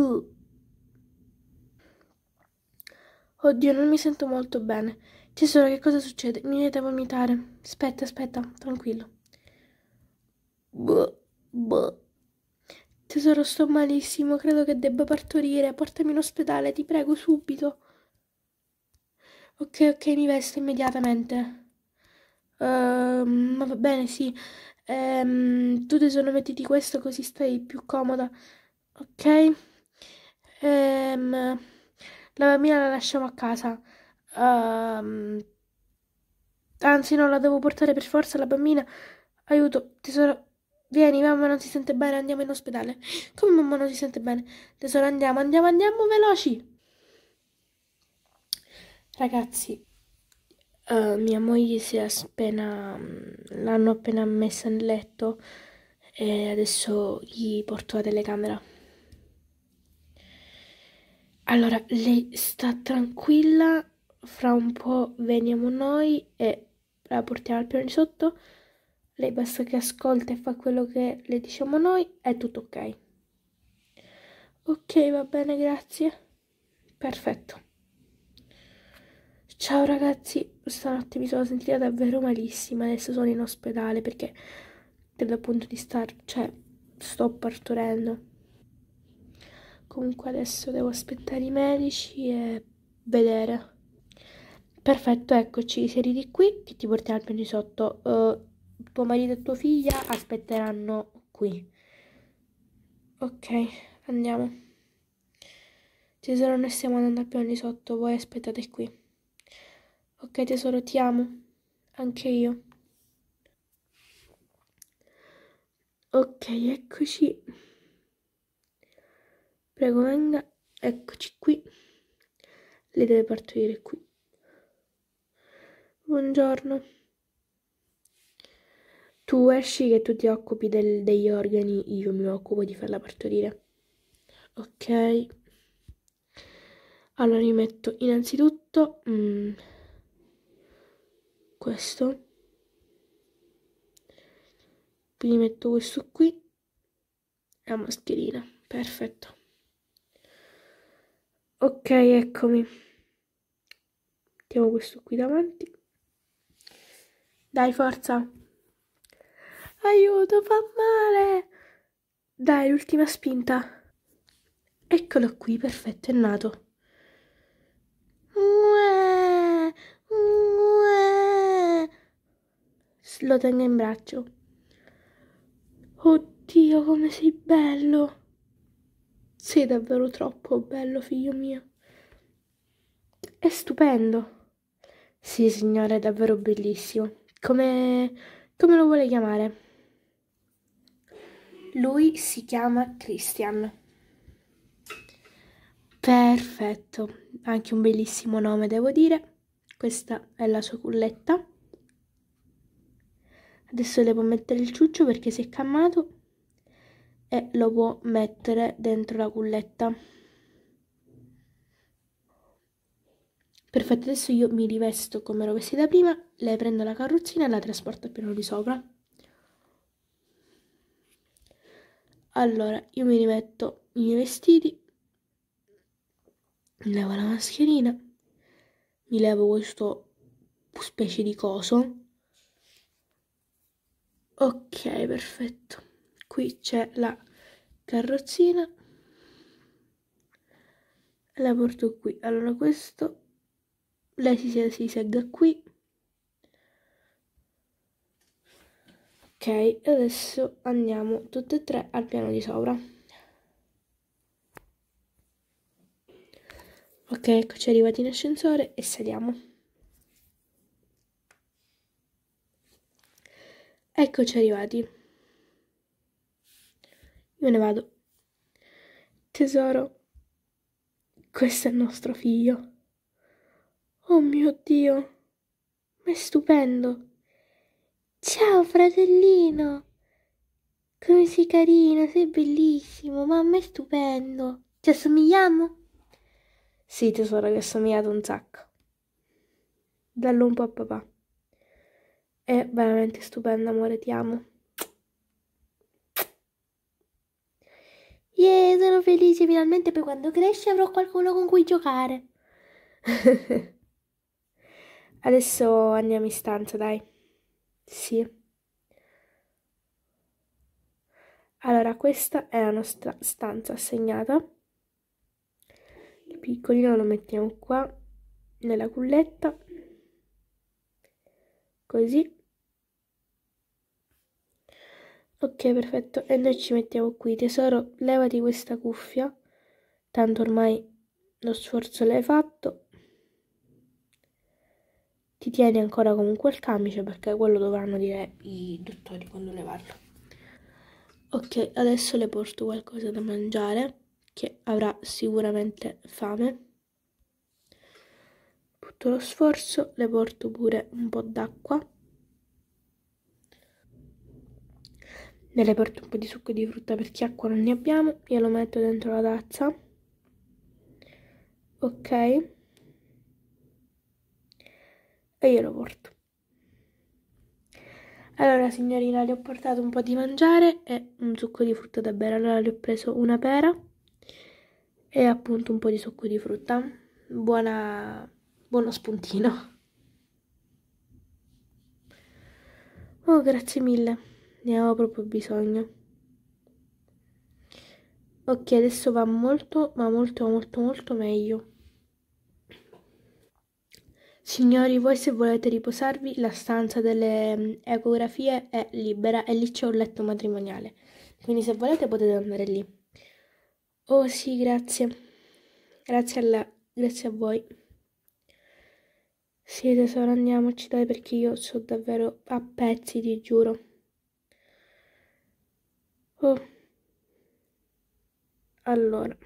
Uh. Oddio, non mi sento molto bene. Tesoro, che cosa succede? Mi viene da vomitare. Aspetta, aspetta, tranquillo. Buh, buh. Tesoro, sto malissimo, credo che debba partorire. Portami in ospedale, ti prego, subito. Ok, ok, mi vesto immediatamente. Uh, ma va bene, sì. Um, tu tesoro, mettiti questo così stai più comoda. Ok? Um, la bambina la lasciamo a casa. Um, anzi, no, la devo portare per forza la bambina. Aiuto, tesoro. Vieni, mamma non si sente bene, andiamo in ospedale. Come mamma non si sente bene? Tesoro, andiamo, andiamo, andiamo, veloci. Ragazzi, uh, mia moglie si è appena... l'hanno appena messa nel letto e adesso gli porto la telecamera. Allora, lei sta tranquilla, fra un po' veniamo noi e la portiamo al piano di sotto. Lei basta che ascolta e fa quello che le diciamo noi, è tutto ok. Ok, va bene, grazie. Perfetto. Ciao ragazzi, stanotte mi sono sentita davvero malissima, adesso sono in ospedale perché credo appunto di star, cioè sto partorendo. Comunque adesso devo aspettare i medici e vedere. Perfetto, eccoci, siediti qui che ti portiamo al piano di sotto. Uh, tuo marito e tua figlia aspetteranno qui. Ok, andiamo. Tesoro, noi stiamo andando al piano di sotto, voi aspettate qui. Ok tesoro, ti amo. Anche io. Ok, eccoci. Prego, venga. Eccoci qui. Lei deve partorire qui. Buongiorno. Tu esci che tu ti occupi del, degli organi, io mi occupo di farla partorire. Ok. Allora mi metto innanzitutto... Mm, questo quindi metto questo qui e la mascherina perfetto ok eccomi. Mettiamo questo qui davanti. Dai forza. Aiuto fa male. Dai l'ultima spinta. Eccolo qui perfetto è nato. Lo tenga in braccio. Oddio, come sei bello! Sei davvero troppo bello, figlio mio. È stupendo. Sì, signore, è davvero bellissimo. Come, come lo vuole chiamare? Lui si chiama Christian. Perfetto, anche un bellissimo nome, devo dire. Questa è la sua culletta. Adesso devo mettere il ciuccio perché si è calmato e lo può mettere dentro la culletta. Perfetto, adesso io mi rivesto come ero vestita prima, le prendo la carrozzina e la trasporto al piano di sopra. Allora, io mi rimetto i miei vestiti, mi levo la mascherina, mi levo questo specie di coso ok perfetto qui c'è la carrozzina. La porto qui. Allora questo lei si, si segga qui. Ok adesso andiamo tutte e tre al piano di sopra. Ok eccoci arrivati in ascensore e saliamo. Eccoci arrivati. Io ne vado. Tesoro, questo è il nostro figlio. Oh mio Dio, ma è stupendo. Ciao fratellino. Come sei carino, sei bellissimo, mamma è stupendo. Ci assomigliamo? Sì, tesoro, vi assomigliate un sacco. Dallo un po' a papà. È veramente stupenda, amore, ti amo. Yeah, sono felice finalmente poi quando cresce avrò qualcuno con cui giocare. Adesso andiamo in stanza, dai. Sì. Allora, questa è la nostra stanza assegnata. Il piccolino lo mettiamo qua nella culletta. Così. Ok, perfetto. E noi ci mettiamo qui. Tesoro, levati questa cuffia. Tanto ormai lo sforzo l'hai fatto. Ti tieni ancora comunque il camice perché quello dovranno dire i dottori quando levarlo. Ok, adesso le porto qualcosa da mangiare che avrà sicuramente fame. Tutto lo sforzo, le porto pure un po' d'acqua. Ne le porto un po' di succo di frutta perché acqua non ne abbiamo. Io lo metto dentro la tazza. Ok. E io lo porto. Allora, signorina, le ho portato un po' di mangiare e un succo di frutta da bere. Allora, le ho preso una pera e appunto un po' di succo di frutta. Buona... buono spuntino. Oh, grazie mille ne avevo proprio bisogno ok adesso va molto ma molto molto molto meglio Signori, voi se volete riposarvi, la stanza delle mm, ecografie è libera e lì c'è un letto matrimoniale. Quindi se volete potete andare lì. Oh sì, grazie. Grazie a lei, grazie a voi. Sì, tesoro, andiamoci dai perché io sono davvero a pezzi, ti giuro. Oh. Allora,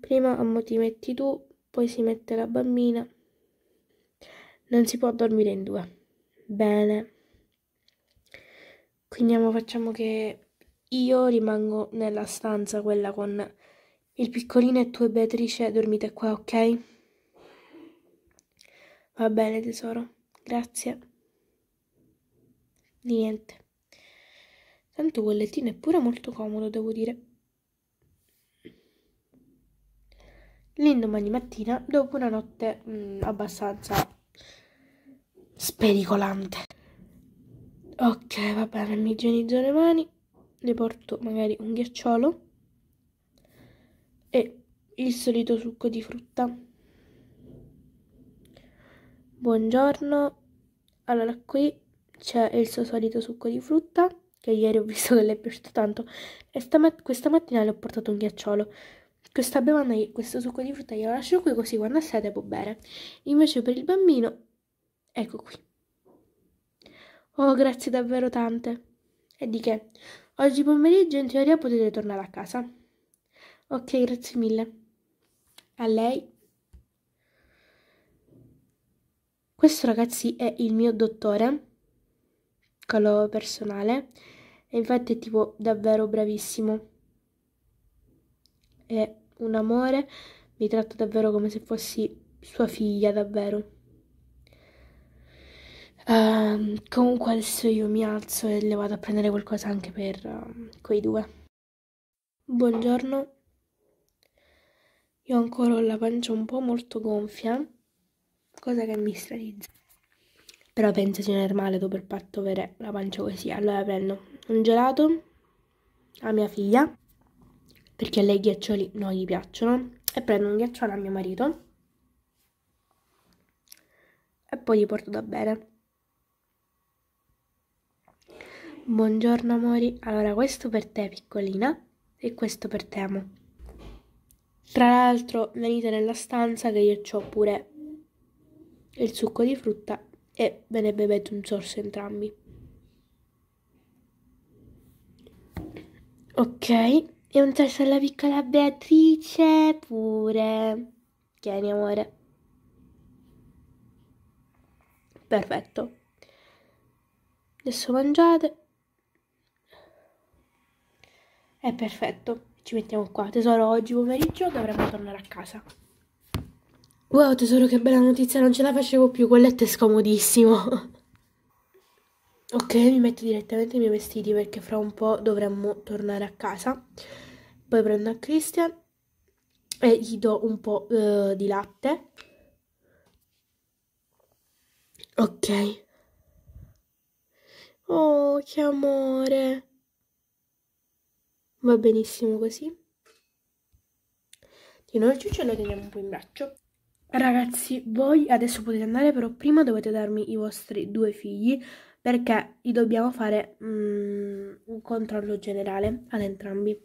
prima ammo ti metti tu, poi si mette la bambina. Non si può dormire in due. Bene. Quindi amo, facciamo che io rimango nella stanza, quella con il piccolino e tu e Beatrice dormite qua, ok? Va bene tesoro, grazie. Niente. Tanto quel lettino è pure molto comodo, devo dire. L'indomani mattina, dopo una notte mh, mm, abbastanza spericolante. Ok, va bene, mi igienizzo le mani, le porto magari un ghiacciolo e il solito succo di frutta. Buongiorno, allora qui c'è il suo solito succo di frutta che ieri ho visto che le è piaciuto tanto e stamat questa mattina le ho portato un ghiacciolo. Questa bevanda, questo succo di frutta glielo lascio qui così quando ha sete può bere. Invece per il bambino, ecco qui. Oh, grazie davvero tante. E di che? Oggi pomeriggio in teoria potete tornare a casa. Ok, grazie mille. A lei. Questo ragazzi è il mio dottore, quello personale e infatti è tipo davvero bravissimo. È un amore, mi tratta davvero come se fossi sua figlia, davvero. Uh, comunque adesso io mi alzo e le vado a prendere qualcosa anche per uh, quei due. Buongiorno. Io ancora ho la pancia un po' molto gonfia, cosa che mi strarizza. Però penso sia normale dopo il parto avere la pancia così. Allora prendo un gelato a mia figlia perché a lei i ghiaccioli non gli piacciono e prendo un ghiacciolo a mio marito e poi gli porto da bere. Buongiorno amori. Allora questo per te piccolina e questo per te amo. Tra l'altro venite nella stanza che io ho pure il succo di frutta e ve ne bevete un sorso entrambi Ok, e un tasto alla piccola Beatrice pure. Tieni amore. Perfetto. Adesso mangiate. È perfetto. Ci mettiamo qua. Tesoro, oggi pomeriggio dovremmo tornare a casa. Wow, tesoro, che bella notizia, non ce la facevo più, quel letto è scomodissimo. Ok, mi metto direttamente i miei vestiti perché fra un po' dovremmo tornare a casa. poi prendo a Christian e gli do un po' uh, di latte. Ok. Oh, che amore. Va benissimo così. Di nuovo il ciuccio lo teniamo un po' in braccio. Ragazzi, voi adesso potete andare, però prima dovete darmi i vostri due figli perché gli dobbiamo fare mm, un controllo generale ad entrambi.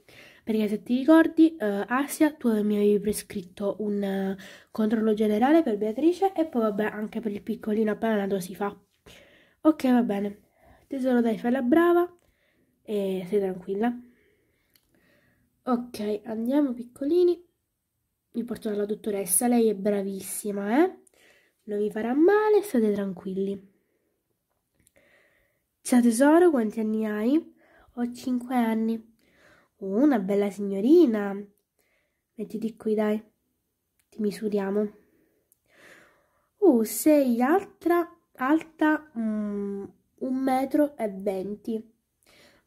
Perché se ti ricordi, uh, Asia, tu mi avevi prescritto un uh, controllo generale per Beatrice e poi vabbè anche per il piccolino appena nato si fa. Ok, va bene. Tesoro dai, fai la brava e sei tranquilla. Ok, andiamo piccolini. Vi porto dalla dottoressa, lei è bravissima, eh? Non vi farà male, state tranquilli. Ciao tesoro, quanti anni hai? Ho 5 anni. Una bella signorina. Mettiti qui, dai. Ti misuriamo. Uh, sei altra, alta mm, un metro e venti.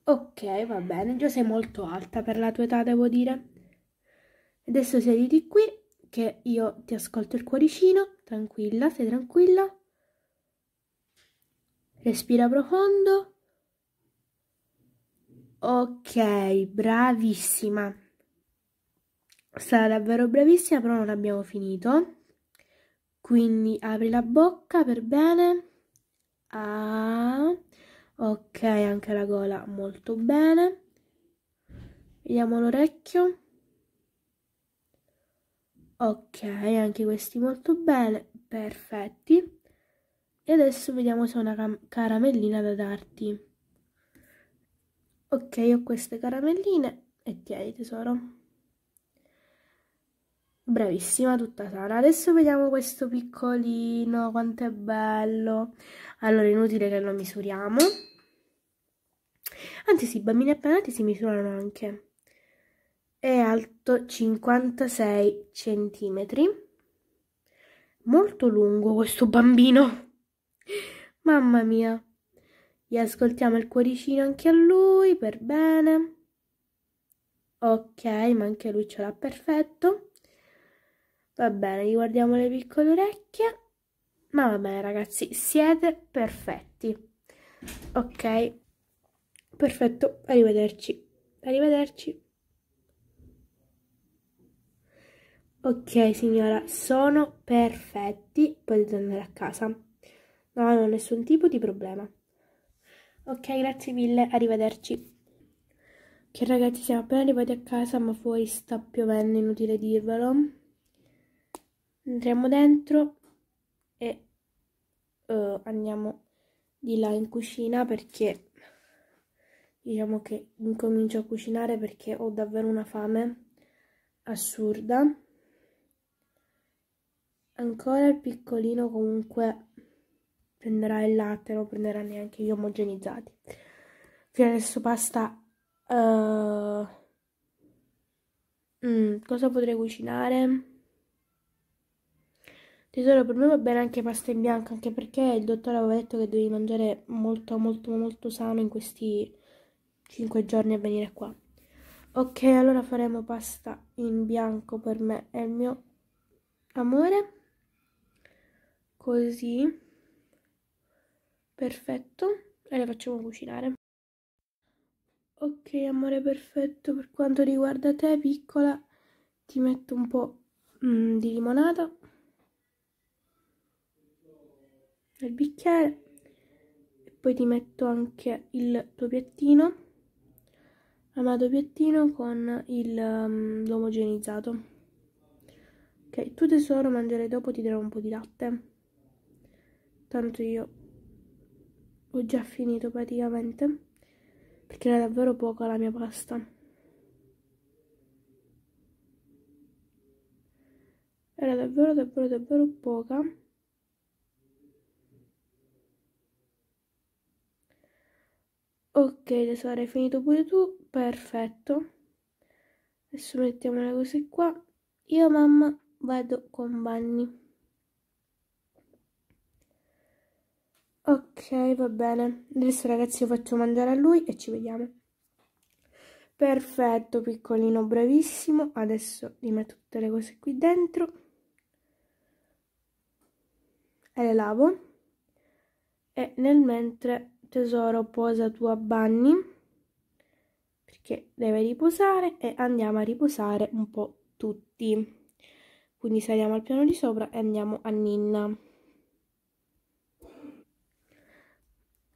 Ok, va bene, già sei molto alta per la tua età, devo dire. Adesso siediti qui, che io ti ascolto il cuoricino. Tranquilla, stai tranquilla. Respira profondo. Ok, bravissima. Sta davvero bravissima, però non abbiamo finito. Quindi apri la bocca per bene. Ah, ok, anche la gola molto bene. Vediamo l'orecchio. Ok, anche questi molto bene, perfetti. E adesso vediamo se ho una caramellina da darti. Ok, ho queste caramelline e tieni tesoro. Bravissima, tutta sana. Adesso vediamo questo piccolino, quanto è bello. Allora, inutile che lo misuriamo. Anzi sì, i bambini appena nati si misurano anche. È alto 56 centimetri. Molto lungo questo bambino. Mamma mia. Gli ascoltiamo il cuoricino anche a lui, per bene. Ok, ma anche lui ce l'ha perfetto. Va bene, gli guardiamo le piccole orecchie. Ma va bene ragazzi, siete perfetti. Ok, perfetto, arrivederci. Arrivederci. Ok signora, sono perfetti, potete andare a casa. Non ho nessun tipo di problema. Ok, grazie mille, arrivederci. Che ragazzi, siamo appena arrivati a casa, ma fuori sta piovendo, inutile dirvelo. Entriamo dentro e uh, andiamo di là in cucina perché diciamo che incomincio a cucinare perché ho davvero una fame assurda. Ancora il piccolino comunque prenderà il latte, non prenderà neanche gli omogenizzati. Fino adesso pasta... Uh... Mm, cosa potrei cucinare? Tesoro, per me va bene anche pasta in bianco, anche perché il dottore aveva detto che devi mangiare molto, molto, molto sano in questi 5 giorni a venire qua. Ok, allora faremo pasta in bianco per me e il mio amore. Così. Perfetto. E le facciamo cucinare. Ok amore perfetto. Per quanto riguarda te piccola ti metto un po' mm, di limonata. Nel bicchiere. E poi ti metto anche il tuo piattino. Amato piattino con um, l'omogenizzato. Ok tu tesoro mangerai dopo ti darò un po' di latte tanto io ho già finito praticamente perché era davvero poca la mia pasta. Era davvero davvero davvero poca. Ok tesoro hai finito pure tu? Perfetto. Adesso mettiamo le cose qua. Io mamma vado con Vanni Ok, va bene. Adesso ragazzi io faccio mangiare a lui e ci vediamo. Perfetto, piccolino, bravissimo. Adesso li metto tutte le cose qui dentro e le lavo. E nel mentre tesoro posa tu a bagni perché deve riposare e andiamo a riposare un po' tutti. Quindi saliamo al piano di sopra e andiamo a Ninna.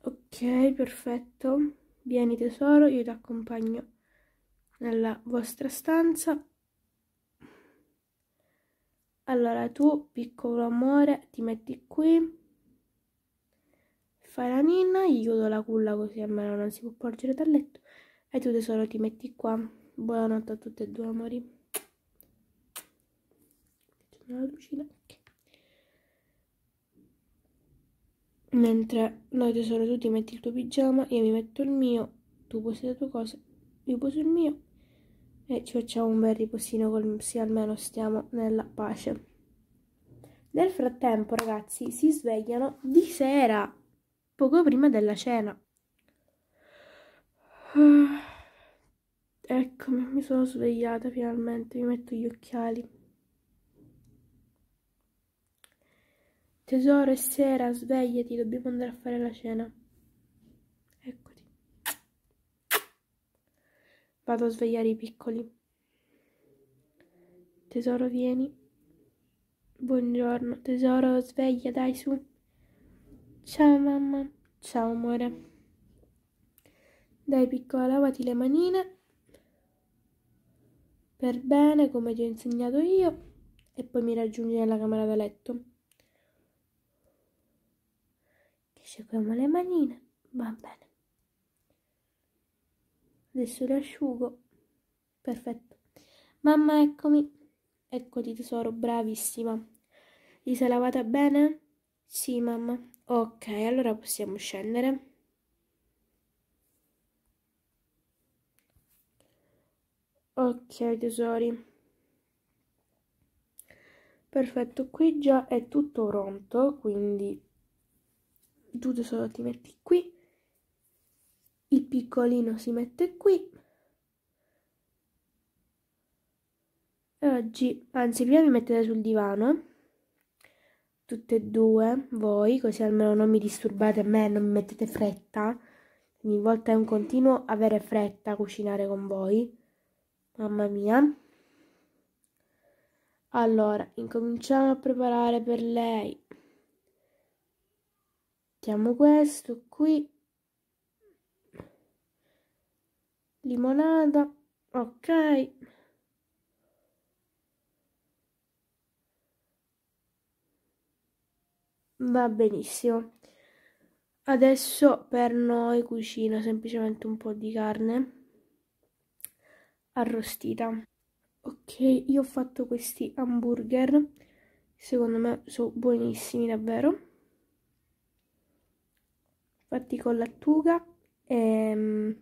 Ok, perfetto. Vieni tesoro, io ti accompagno nella vostra stanza. Allora tu, piccolo amore, ti metti qui. Fai la ninna, io chiudo la culla così almeno non si può porgere dal letto. E tu tesoro ti metti qua. Buonanotte a tutte e due amori. La lucina. Okay. Mentre noi tesoro tu ti metti il tuo pigiama, io mi metto il mio, tu posi le tue cose, io poso il mio e ci facciamo un bel riposino così almeno stiamo nella pace. Nel frattempo ragazzi si svegliano di sera, poco prima della cena. Eccomi, mi sono svegliata finalmente, mi metto gli occhiali. Tesoro, è sera, svegliati, dobbiamo andare a fare la cena. Eccoti. Vado a svegliare i piccoli. Tesoro, vieni. Buongiorno, tesoro, sveglia, dai su. Ciao mamma. Ciao amore. Dai piccola, lavati le manine. Per bene, come ti ho insegnato io. E poi mi raggiungi nella camera da letto. Seguiamo le manine, va bene. Adesso le asciugo. Perfetto. Mamma, eccomi. Eccoti tesoro, bravissima. Li sei lavata bene? Sì, mamma. Ok, allora possiamo scendere. Ok, tesori. Perfetto, qui già è tutto pronto, quindi tu tesoro ti metti qui, il piccolino si mette qui. Oggi, anzi prima vi mettete sul divano, tutte e due, voi, così almeno non mi disturbate a me, non mi mettete fretta. Ogni volta è un continuo avere fretta a cucinare con voi. Mamma mia. Allora, incominciamo a preparare per lei mettiamo questo qui. Limonata ok. Va benissimo. Adesso per noi cucino semplicemente un po' di carne arrostita. Ok io ho fatto questi hamburger. Secondo me sono buonissimi davvero fatti con lattuga e ehm,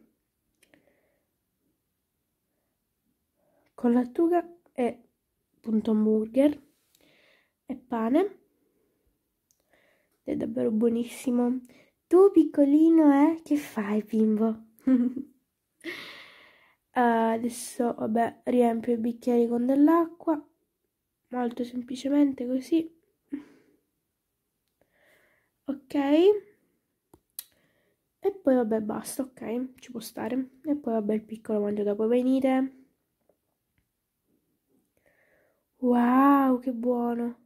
con lattuga e appunto hamburger e pane. È davvero buonissimo. Tu piccolino eh che fai bimbo? Adesso vabbè riempio i bicchieri con dell'acqua molto semplicemente così. Ok e poi vabbè basta, ok, ci può stare. E poi vabbè il piccolo mangio dopo venire. Wow, che buono.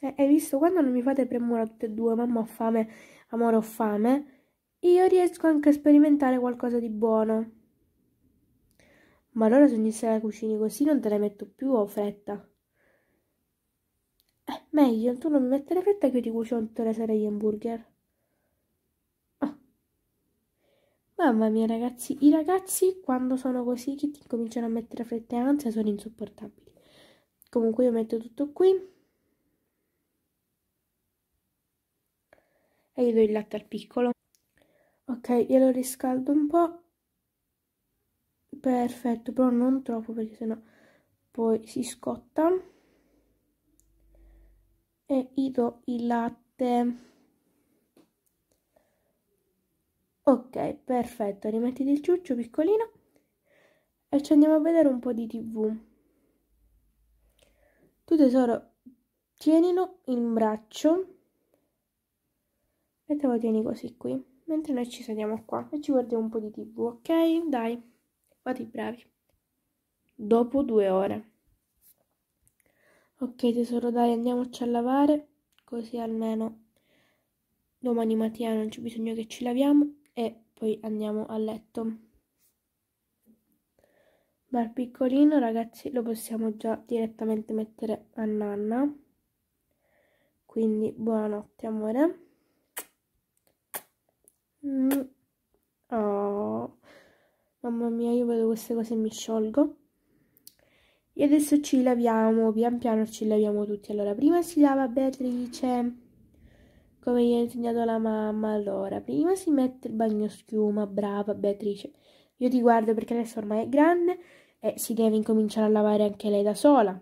Eh, hai visto, quando non mi fate premura tutte e due, mamma ho fame, amore ho fame, io riesco anche a sperimentare qualcosa di buono. Ma allora se ogni sera cucini così non te ne metto più ho fretta. Eh, meglio, tu non mi mettere fretta che io ti cucino tutte le sere gli hamburger. Mamma mia ragazzi, i ragazzi quando sono così che ti cominciano a mettere fretta e ansia sono insopportabili. Comunque io metto tutto qui. E gli do il latte al piccolo. Ok, glielo riscaldo un po'. Perfetto, però non troppo perché sennò poi si scotta. E gli do il latte. Ok, perfetto, rimettiti il ciuccio piccolino e ci andiamo a vedere un po' di tv. Tu tesoro, tienilo in braccio e te lo tieni così qui, mentre noi ci sediamo qua e ci guardiamo un po' di tv, ok? Dai, fate bravi. Dopo due ore. Ok tesoro, dai, andiamoci a lavare, così almeno domani mattina non c'è bisogno che ci laviamo e poi andiamo a letto. Bar piccolino, ragazzi, lo possiamo già direttamente mettere a nanna. Quindi buonanotte, amore. Oh. Mamma mia, io vedo queste cose e mi sciolgo. E adesso ci laviamo, pian piano ci laviamo tutti. Allora, prima si lava Beatrice, come gli ha insegnato la mamma. Allora, prima si mette il bagno schiuma, brava Beatrice. Io ti guardo perché adesso ormai è grande e si deve incominciare a lavare anche lei da sola.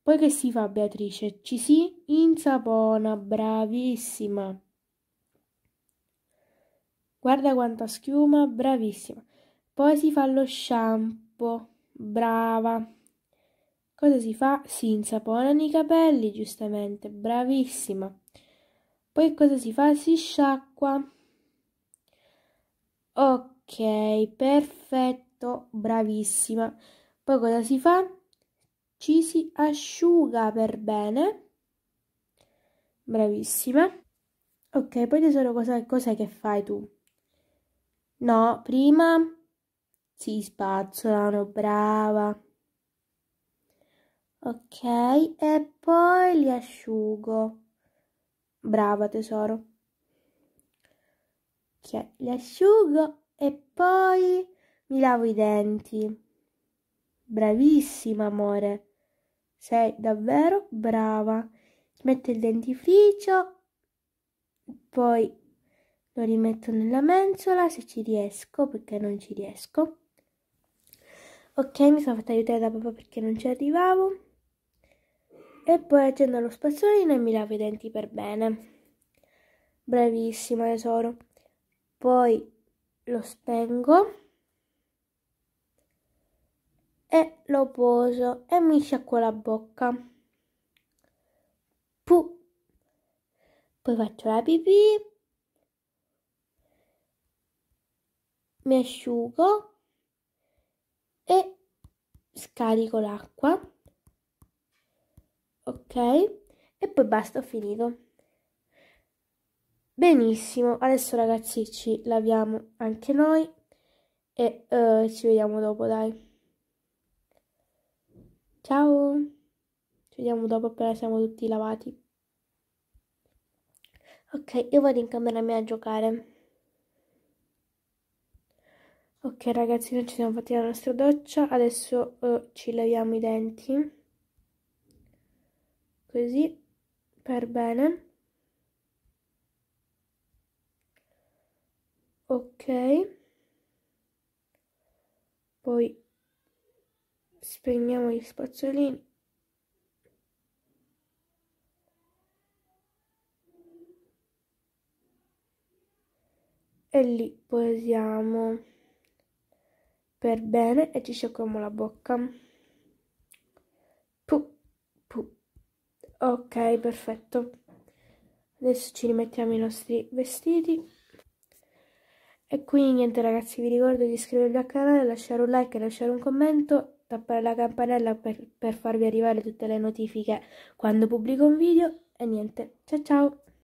Poi che si fa Beatrice? Ci si insapona, bravissima. Guarda quanta schiuma, bravissima. Poi si fa lo shampoo, brava. Cosa si fa? Si insaponano i capelli, giustamente, bravissima. Poi cosa si fa? Si sciacqua. Ok, perfetto, bravissima. Poi cosa si fa? Ci si asciuga per bene. Bravissima. Ok, poi tesoro, cos'è, cos'è che fai tu? No, prima si spazzolano, brava ok e poi li asciugo brava tesoro. Ok li asciugo e poi mi lavo i denti. Bravissima amore. Sei davvero brava. Metto il dentifricio poi lo rimetto nella mensola se ci riesco perché non ci riesco. Ok mi sono fatta aiutare da papà perché non ci arrivavo e poi accendo lo spazzolino e mi lavo i denti per bene. Bravissima tesoro. Poi lo spengo e lo poso e mi sciacquo la bocca. Puh. Poi faccio la pipì. Mi asciugo e scarico l'acqua ok? E poi basta ho finito. Benissimo adesso ragazzi ci laviamo anche noi e uh, ci vediamo dopo dai. Ciao! Ci vediamo dopo appena siamo tutti lavati. Ok io vado in camera mia a giocare. Ok ragazzi noi ci siamo fatti la nostra doccia. Adesso uh, ci laviamo i denti così per bene. Ok. Poi spegniamo gli spazzolini. E li posiamo per bene e ci sciacquiamo la bocca ok perfetto. Adesso ci rimettiamo i nostri vestiti. E quindi niente ragazzi vi ricordo di iscrivervi al canale lasciare un like lasciare un commento tappare la campanella per, per farvi arrivare tutte le notifiche quando pubblico un video. E niente ciao ciao